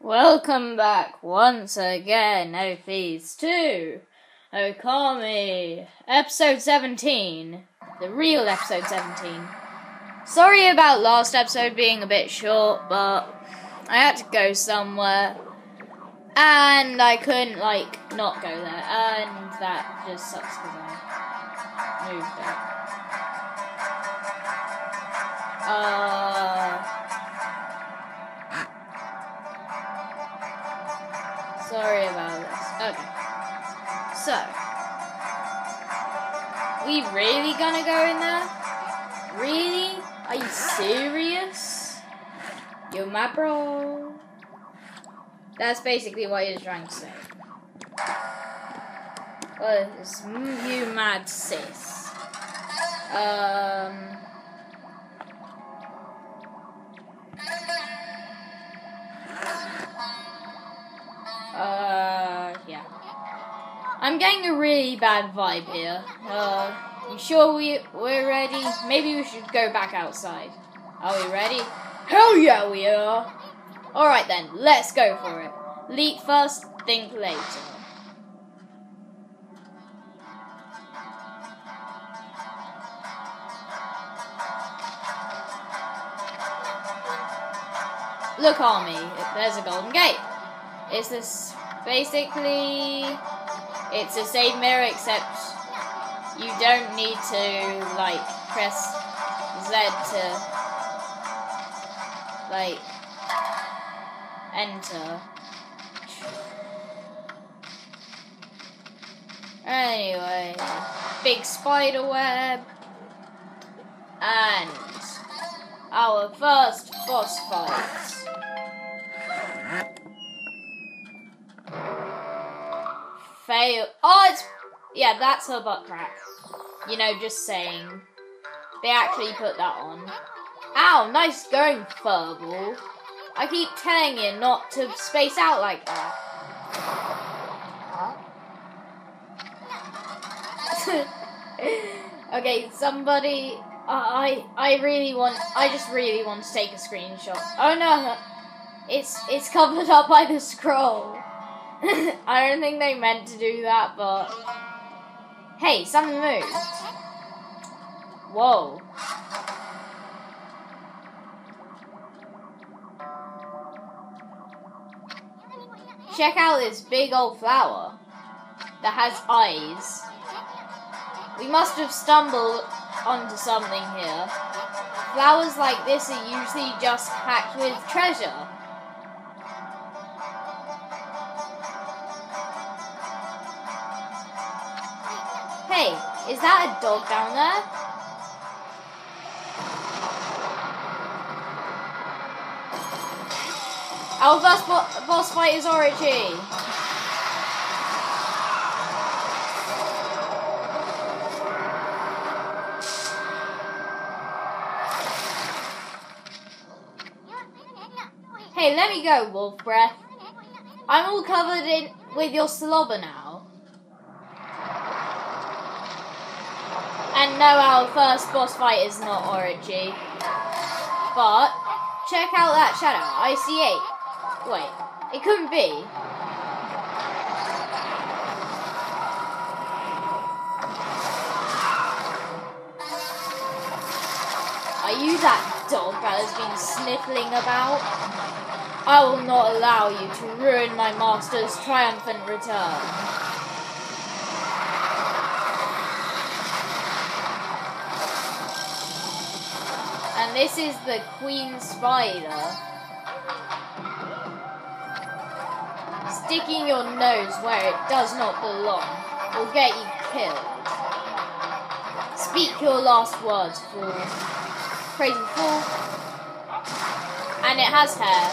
Welcome back once again, oh please, to Okami, episode 17, the real episode 17. Sorry about last episode being a bit short, but I had to go somewhere, and I couldn't, like, not go there, and that just sucks because I moved it. Gonna go in there? Really? Are you serious? You're my bro. That's basically what he's trying to say. What is you mad sis? Um. Uh, yeah. I'm getting a really bad vibe here. Uh, you sure we we're ready? Maybe we should go back outside. Are we ready? Hell yeah, we are. All right then, let's go for it. Leap first, think later. Look me. There's a golden gate. Is this basically it's a save mirror except you don't need to like press Z to like enter. Anyway, big spider web and our first boss fight. fail. Oh, it's yeah, that's her butt crack. You know, just saying. They actually put that on. Ow, nice going, Furball. I keep telling you not to space out like that. okay, somebody. I I really want. I just really want to take a screenshot. Oh no, it's it's covered up by the scroll. I don't think they meant to do that, but hey, something moved. Whoa. Check out this big old flower that has eyes. We must have stumbled onto something here. Flowers like this are usually just packed with treasure. Is that a dog down there? Our first bo boss fight is Orochi. Hey, let me go, Wolf Breath. I'm all covered in with your slobber now. And no, our first boss fight is not Orochi. But, check out that shadow. I see eight. Wait, it couldn't be. Are you that dog that has been sniffling about? I will not allow you to ruin my master's triumphant return. This is the queen spider. Sticking your nose where it does not belong will get you killed. Speak your last words, fool. Crazy fool. And it has hair.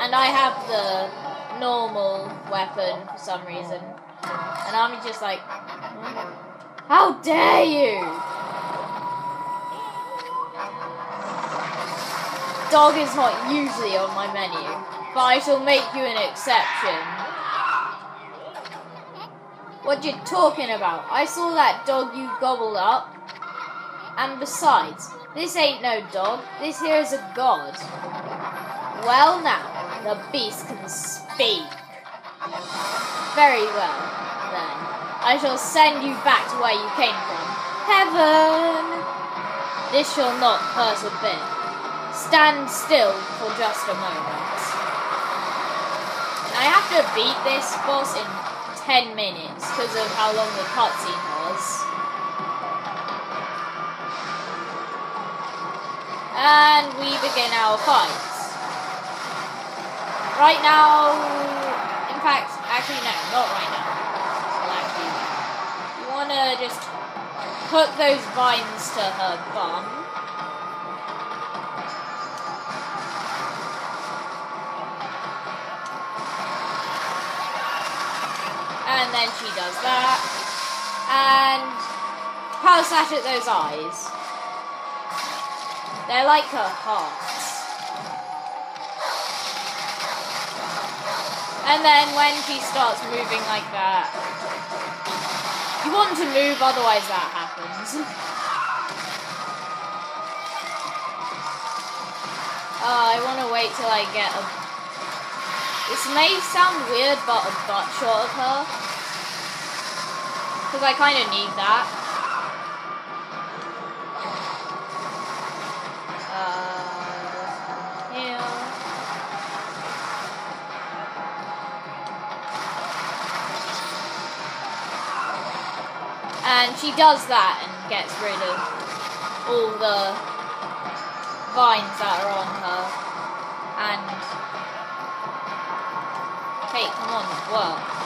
And I have the normal weapon for some reason. And I'm just like, hmm? how dare you! Dog is not usually on my menu, but I shall make you an exception. What you talking about? I saw that dog you gobbled up. And besides, this ain't no dog. This here is a god. Well now, the beast can speak. Very well, then. I shall send you back to where you came from. Heaven! This shall not hurt a bit. Stand still for just a moment. I have to beat this boss in 10 minutes because of how long the cutscene was. And we begin our fight. Right now, in fact, actually no, not right now. Actually, you want to just hook those vines to her bum. And then she does that. And power slash at those eyes. They're like her hearts. And then when she starts moving like that, you want to move, otherwise that happens. Oh, I want to wait till I get a... This may sound weird, but a butt shot of her. Because I kind of need that. Uh, heal. And she does that and gets rid of all the vines that are on her. And hey, come on, work.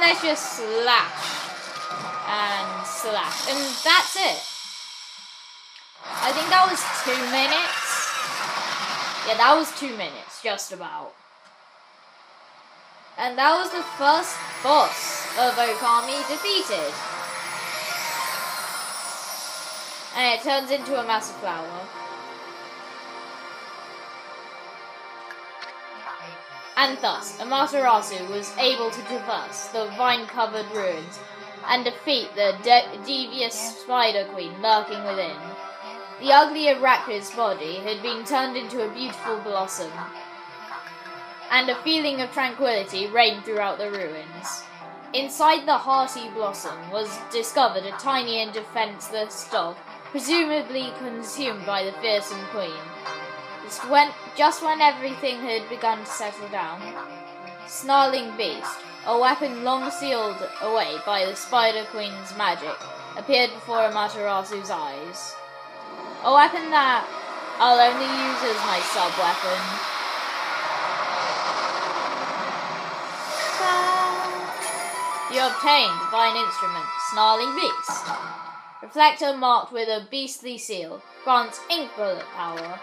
And let's just slash. And slash. And that's it. I think that was two minutes. Yeah, that was two minutes, just about. And that was the first boss of Okami defeated. And it turns into a massive flower. And thus, Amaterasu was able to traverse the vine-covered ruins and defeat the de- devious Spider Queen lurking within. The ugly Arachnid's body had been turned into a beautiful blossom, and a feeling of tranquility reigned throughout the ruins. Inside the hearty blossom was discovered a tiny and defenseless dog, presumably consumed by the fearsome queen. Just when, just when everything had begun to settle down, Snarling Beast, a weapon long sealed away by the Spider Queen's magic, appeared before Amaterasu's eyes. A weapon that I'll only use as my sub weapon. You obtained Divine Instrument, Snarling Beast. Reflector marked with a beastly seal, grants ink bullet power.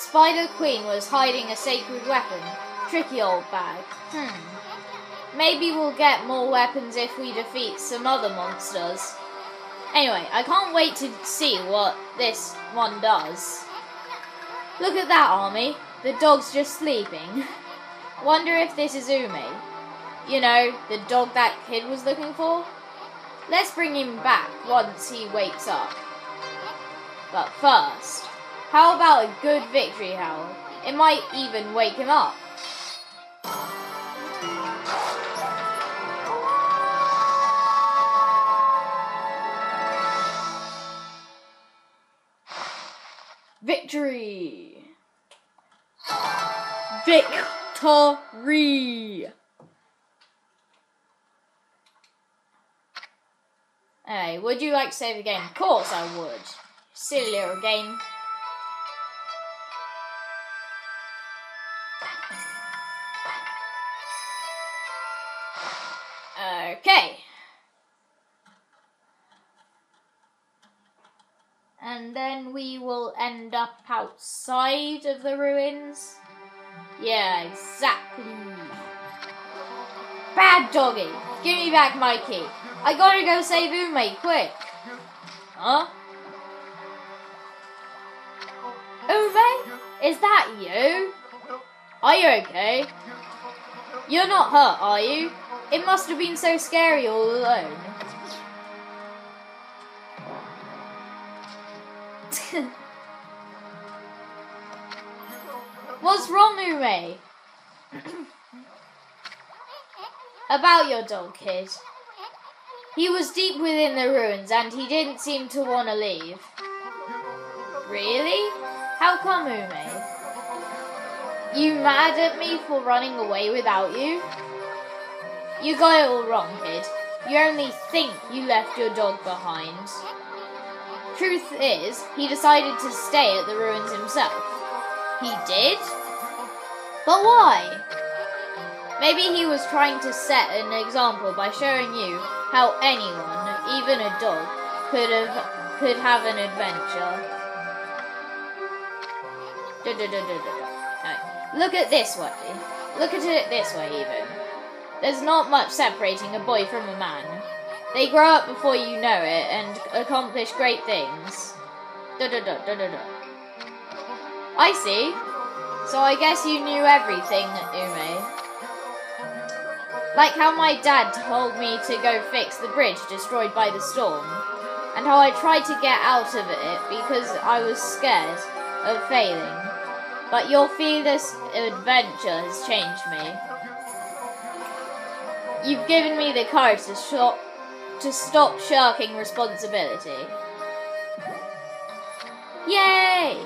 Spider Queen was hiding a sacred weapon. Tricky old bag. Hmm. Maybe we'll get more weapons if we defeat some other monsters. Anyway, I can't wait to see what this one does. Look at that, Ammy. The dog's just sleeping. Wonder if this is Ume. You know, the dog that kid was looking for? Let's bring him back once he wakes up. But first, how about a good victory howl? It might even wake him up. Victory! Victory! Hey, would you like to save the game? Of course I would. Silly little game. Okay. And then we will end up outside of the ruins. Yeah, exactly. Bad doggy! Give me back my key. I gotta go save Ume, quick. Huh? Ume! Is that you? Are you okay? You're not hurt, are you? It must have been so scary all alone. What's wrong, Ume? About your dog, kid. He was deep within the ruins and he didn't seem to want to leave. Really? How come, Ume? You mad at me for running away without you? You got it all wrong, kid. You only think you left your dog behind. Truth is, he decided to stay at the ruins himself. He did? But why? Maybe he was trying to set an example by showing you how anyone, even a dog, could have could have an adventure. No. Look at this way. Look at it this way, even. There's not much separating a boy from a man. They grow up before you know it and accomplish great things. Da da da da da da. I see. So I guess you knew everything, Ume. Like how my dad told me to go fix the bridge destroyed by the storm, and how I tried to get out of it because I was scared of failing. But your fearless adventure has changed me. You've given me the courage to stop to stop shirking responsibility. Yay!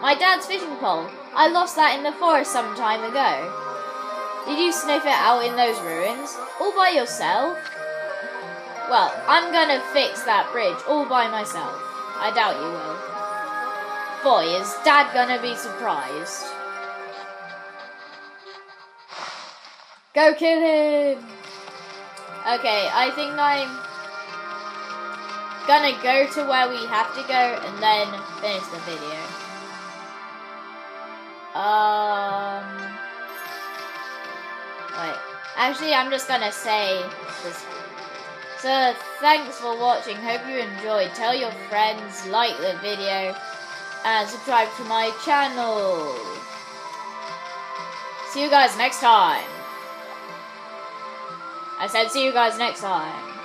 My dad's fishing pole. I lost that in the forest some time ago. Did you sniff it out in those ruins? All by yourself? Well, I'm gonna fix that bridge all by myself. I doubt you will. Boy, is Dad gonna be surprised. Go kill him! Okay, I think I'm gonna go to where we have to go and then finish the video. Um, wait. Actually, I'm just gonna say this. So, thanks for watching. Hope you enjoyed. Tell your friends, like the video, and subscribe to my channel. See you guys next time. I said see you guys next time.